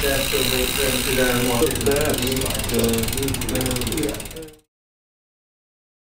That's the, to that? Uh.